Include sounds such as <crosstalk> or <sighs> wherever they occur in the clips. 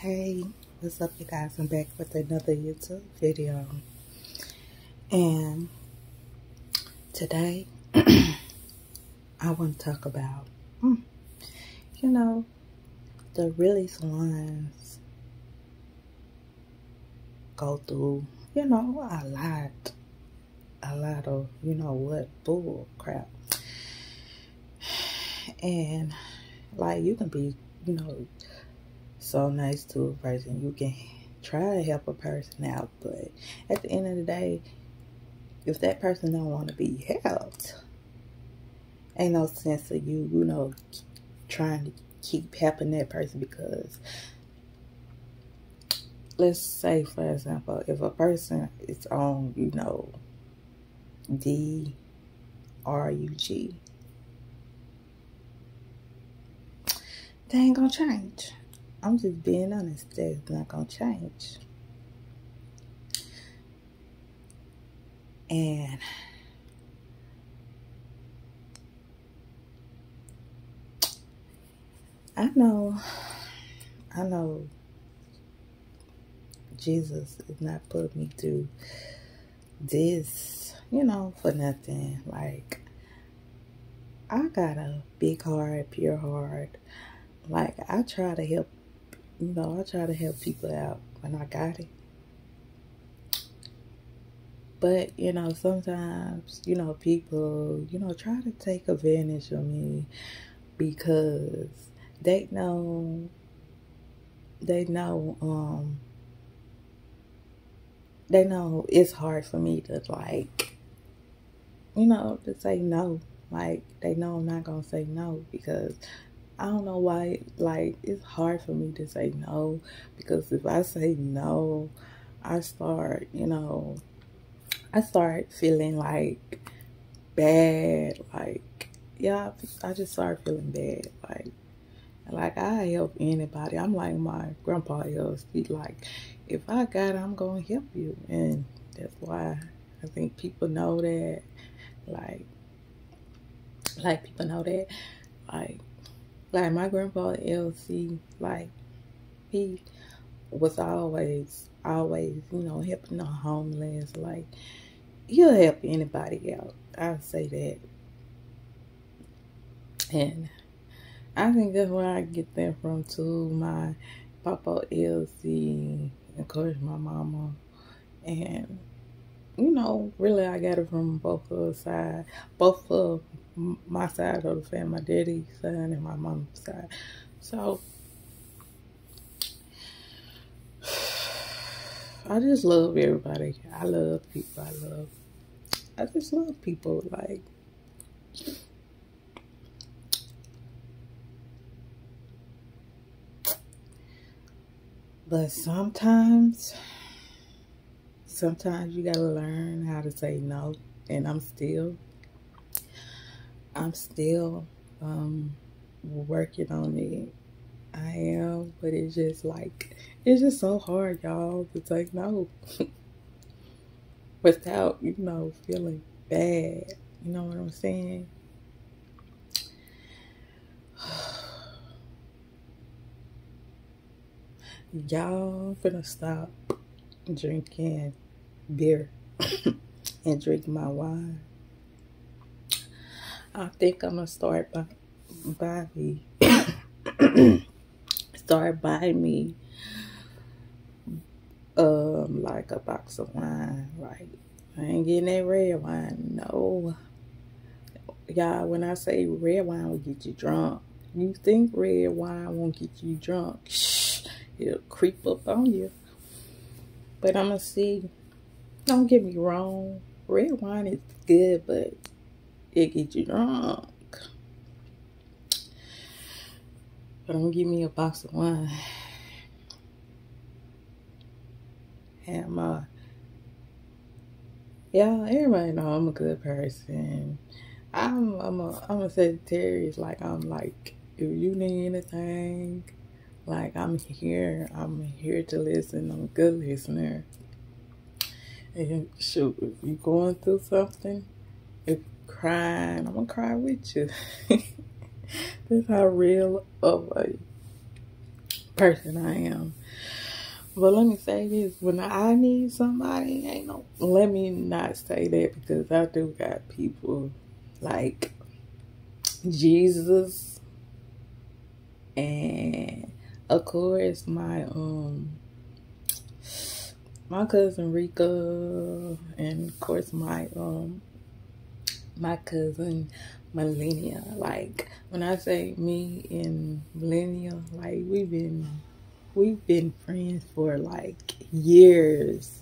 Hey, what's up you guys? I'm back with another YouTube video. And today <clears throat> I want to talk about, hmm, you know, the really salons go through, you know, a lot, a lot of, you know what, bull crap. <sighs> And like you can be, you know, so nice to a person. You can try to help a person out, but at the end of the day, if that person don't want to be helped, ain't no sense of you, you know, trying to keep helping that person because let's say for example, if a person is on, you know, D R U G, they ain't gonna change. I'm just being honest. That's not gonna change. And I know, I know Jesus is not putting me through this, you know, for nothing. Like, I got a big heart, pure heart. Like, I try to help you know, I try to help people out when I got it. But, you know, sometimes, you know, people, you know, try to take advantage of me because they know, they know, um, they know it's hard for me to, like, you know, to say no. Like, they know I'm not going to say no because I don't know why, like, it's hard for me to say no because if I say no, I start, you know, I start feeling like bad. Like, yeah, I just start feeling bad. Like, like I help anybody. I'm like my grandpa LC. He like, if I got it, I'm gonna help you, and that's why I think people know that. Like, like people know that. Like, like my grandpa LC, like he was always, always, you know, helping the homeless. Like he'll help anybody out. I'll say that. And I think that's where I get that from too. My Papa LC, of course my mama. And you know, really I got it from both of sides. Both of my side of the family, my daddy's side and my mom's side. So <sighs> I just love everybody. I love people. I love. I just love people. Like. But sometimes, sometimes you gotta learn how to say no. And I'm still I'm still um, working on it. I am, but it's just like, it's just so hard, y'all, to take no <laughs> without, you know, feeling bad. You know what I'm saying? <sighs> Y'all gonna stop drinking beer <laughs> and drink my wine. I think I'm gonna start by buy me <coughs> start by me um like a box of wine. Like I ain't getting that red wine. No. Y'all, when I say red wine will get you drunk, you think red wine won't get you drunk. Shh, it'll creep up on you. But I'm gonna see. Don't get me wrong. Red wine is good, but it get you drunk. Don't give me a box of wine. And my yeah, everybody know I'm a good person. I'm I'm a I'm a Sagittarius. Like I'm like if you need anything, like I'm here. I'm here to listen. I'm a good listener. And shoot, if you going through something, if crying. I'm gonna cry with you. <laughs> That's how real of a person I am. But let me say this: when I need somebody, ain't no. Let me not say that because I do got people like Jesus, and of course my um my cousin Rika, and of course my um my cousin Millennia. Like when I say me and Millennia, like we've been we've been friends for like years.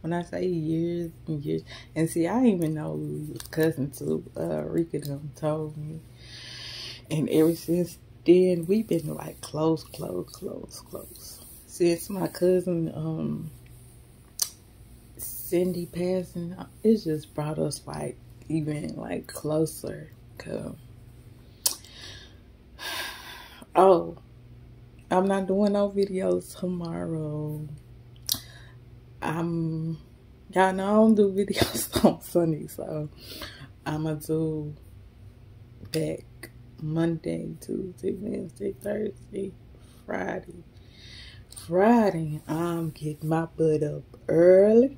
When I say years and years, and see, I even know cousin to uh, Rika them told me, and ever since then we've been like close, close, close, close. Since my cousin um Cindy passing, it just brought us like even like closer. Cause, <sighs> oh, I'm not doing no videos tomorrow. I'm y'all know I don't do <laughs> videos on Sunday, so I'ma do back Monday, Tuesday, Wednesday, Thursday, Friday. Friday, I'm getting my butt up early.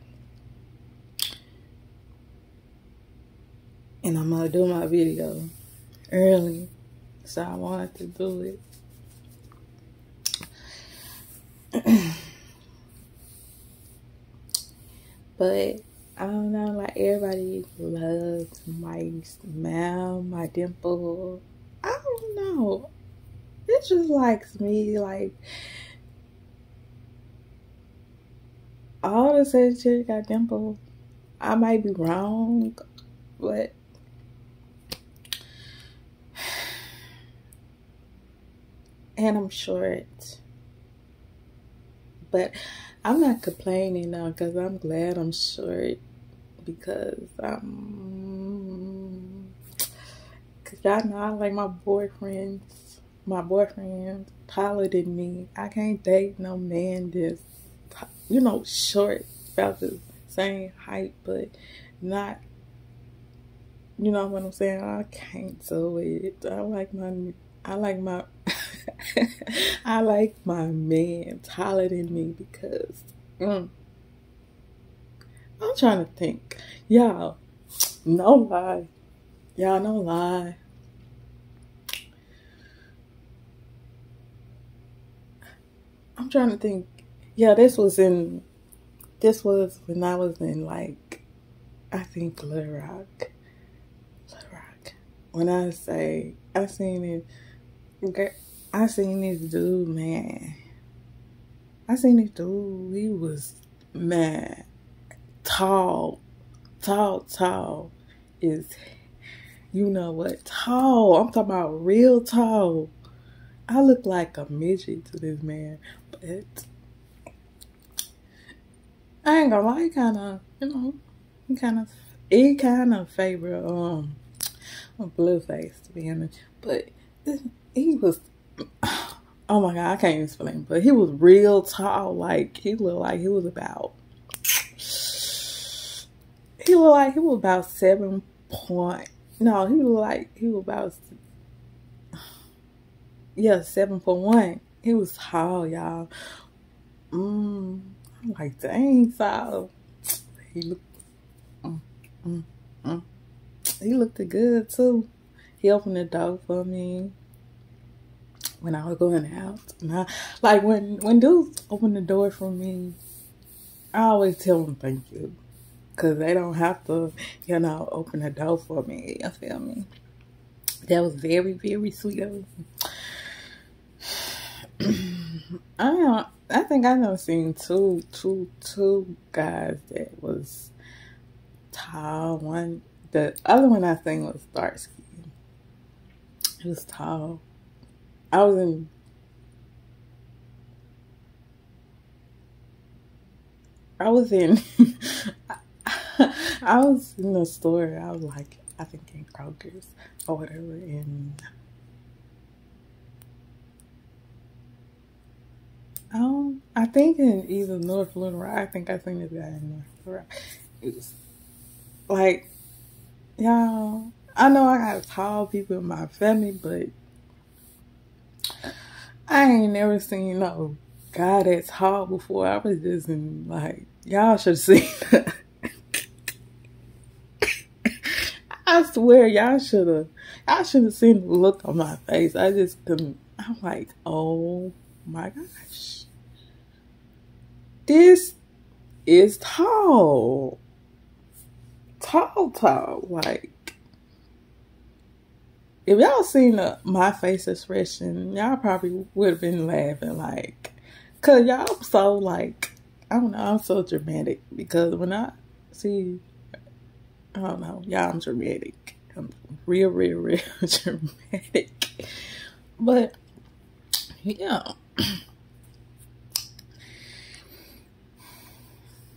And I'm gonna do my video early. So I wanted to do it. <clears throat> but I don't know, like everybody loves my smile, my dimple. I don't know. It just likes me, like all the Sagittarius got dimple. I might be wrong, but and I'm short. But I'm not complaining now because I'm glad I'm short because um cause y'all know I like my boyfriends my boyfriend taller than me. I can't date no man that's you know short about the same height but not you know what I'm saying? I can't do it. I like my I like my <laughs> I like my man taller than me because mm, I'm trying to think. Y'all, no lie. Y'all, no lie. I'm trying to think. Yeah, this was in, this was when I was in like, I think Little Rock. Little Rock. When I say, I seen it, I seen this dude, man. I seen this dude. He was man, tall, tall, tall. Is you know what? Tall. I'm talking about real tall. I look like a midget to this man, but I ain't gonna lie. Kind of, you know, he kind of, he kind of favor um, Blueface to be honest, but he was oh my god, I can't even explain, but he was real tall. Like he looked like he was about he looked like he was about seven point no, he was like he was about yeah, seven point one. He was tall, y'all. Mm, I'm like, dang, so he looked mm, mm, mm. he looked good too. He opened the door for me when I was going out. I, like when when dudes open the door for me, I always tell them thank you. Cause they don't have to, you know, open the door for me. You feel me? That was very, very sweet of them. <clears throat> I don't, I think I've never seen two, two, two guys that was tall. One, the other one I think was dark skin. He was tall. I was in I was in <laughs> I was in the store. I was like I think in Kroger's or whatever in um I think in either North Little Rock. I think I seen this guy in North Little Rock. It was like y'all I know I got tall people in my family, but I ain't never seen no guy that's hard before. I was just in like y'all should have see. <laughs> I swear y'all should have y'all should have seen the look on my face. I just couldn't I'm like, oh my gosh. This is tall. Tall, tall. Like if y'all seen the, my face expression, y'all probably would have been laughing like, cause y'all so like, I don't know, I'm so dramatic because when I see, I don't know, y'all I'm dramatic. I'm real, real, <laughs> real dramatic. But yeah.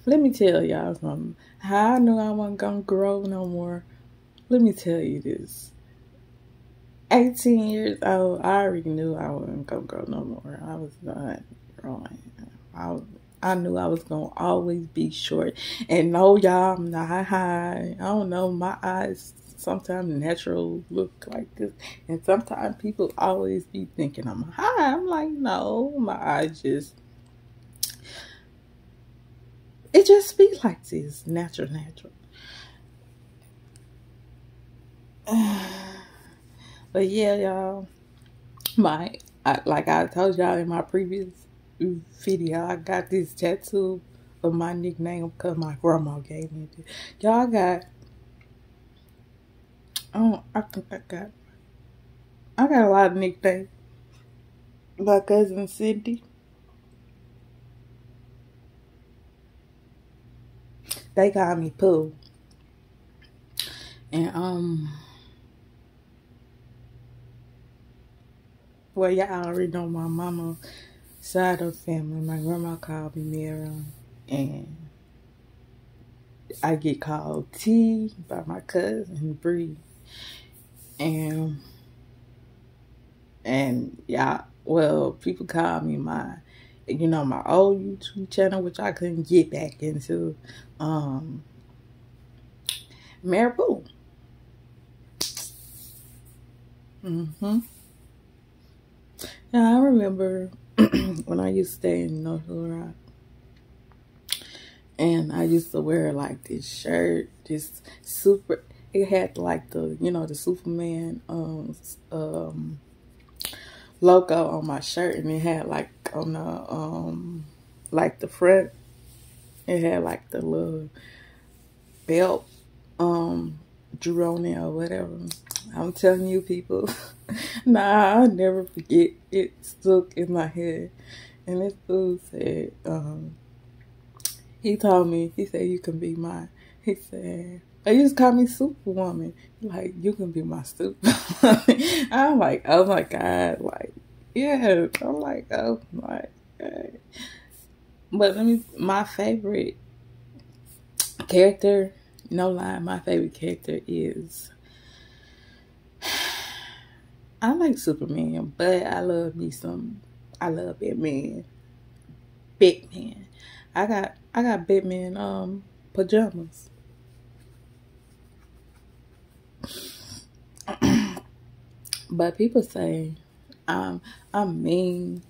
Let me tell y'all something. How I knew I wasn't gonna grow no more. Let me tell you this. 18 years old, I already knew I wasn't gonna grow no more. I was not growing. I was, I knew I was gonna always be short. And no, y'all, I'm not high. I don't know. My eyes sometimes natural look like this, and sometimes people always be thinking I'm high. I'm like, no, my eyes just it just be like this, natural, natural. <sighs> But yeah, y'all, my I, like I told y'all in my previous video, I got this tattoo of my nickname because my grandma gave me it. Y'all got, oh, I think I got, I got a lot of nicknames. My cousin Cindy. They call me Pooh. And um Well, y'all already know my mama side of family. My grandma called me Mira, and I get called T by my cousin Bree, and and yeah, well, people call me my, you know, my old YouTube channel, which I couldn't get back into, um, Marabou. Mm-hmm. Yeah, I remember <clears throat> when I used to stay in North Little Rock. And I used to wear like this shirt, this super, it had like the, you know, the Superman um, um, logo on my shirt. And it had like on the, um, like the front, it had like the little belt um, there or whatever. I'm telling you people. <laughs> nah, I'll never forget. It stuck in my head. And this dude said, um, he told me, he said, you can be my, he said, they used to call me Superwoman. Like, you can be my Superwoman. <laughs> I'm like, oh my God. Like, yeah. I'm like, oh my God. But let me, my favorite character, no lie, my favorite character is I like Superman, but I love me some. I love Batman. Batman. I got I got Batman um pajamas. <clears throat> but people say I'm I'm mean.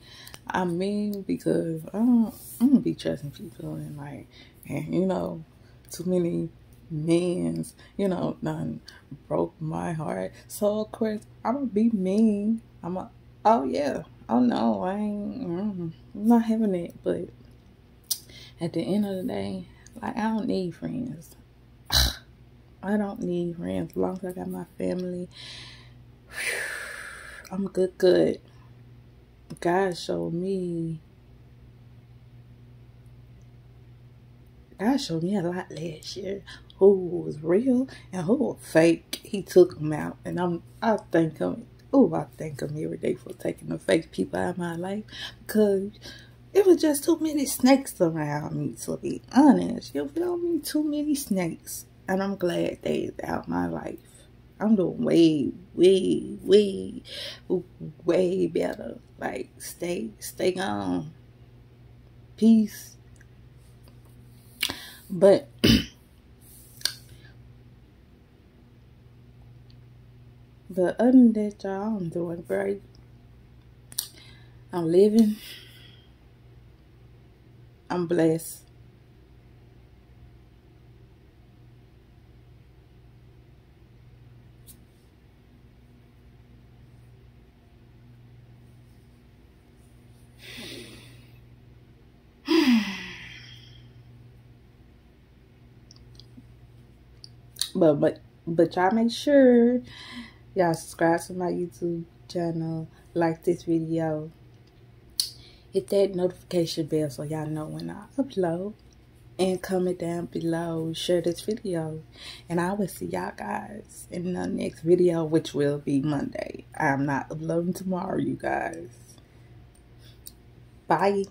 I'm mean because I don't I don't be trusting people and like and you know too many men's, you know, done broke my heart. So of course I'm gonna be mean. I'm a, oh yeah, oh no, I ain't, I'm not having it. But at the end of the day, like I don't need friends. <sighs> I don't need friends. As long as I got my family, <sighs> I'm good, good. God showed me God showed me a lot last year who was real and who was fake. He took them out, and I'm I thank him. Oh, I thank him every day for taking the fake people out of my life because it was just too many snakes around me. To be honest, you feel me? Too many snakes, and I'm glad they out my life. I'm doing way, way, way, way better. Like stay, stay gone. Peace. But <clears throat> But other than that, y'all, I'm doing great. I'm living. I'm blessed. <sighs> but but but y'all make sure y'all subscribe to my youtube channel. Like this video. Hit that notification bell so y'all know when i upload. And comment down below. Share this video. And i will see y'all guys in the next video which will be monday. I'm not uploading tomorrow you guys. Bye